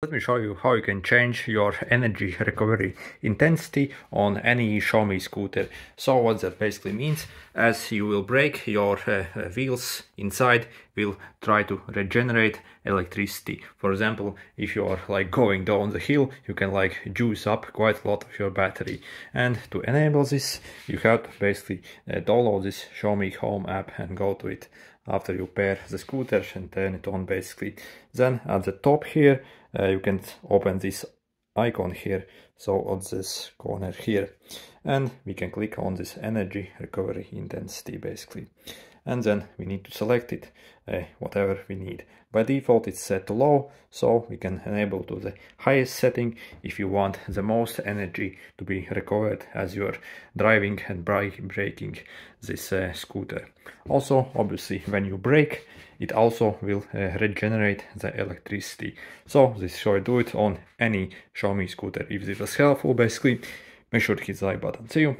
Let me show you how you can change your energy recovery intensity on any Xiaomi scooter. So what that basically means, as you will brake your uh, wheels inside will try to regenerate electricity. For example, if you are like going down the hill, you can like juice up quite a lot of your battery. And to enable this, you have to basically uh, download this Xiaomi Home app and go to it after you pair the scooter and turn it on basically. Then at the top here, uh, you can open this icon here so on this corner here and we can click on this energy recovery intensity basically and then we need to select it uh, whatever we need. By default it's set to low so we can enable to the highest setting if you want the most energy to be recovered as you're driving and braking this uh, scooter. Also obviously when you brake it also will uh, regenerate the electricity. So this should do it on any Xiaomi scooter. If this was helpful basically make sure to hit the like button. See you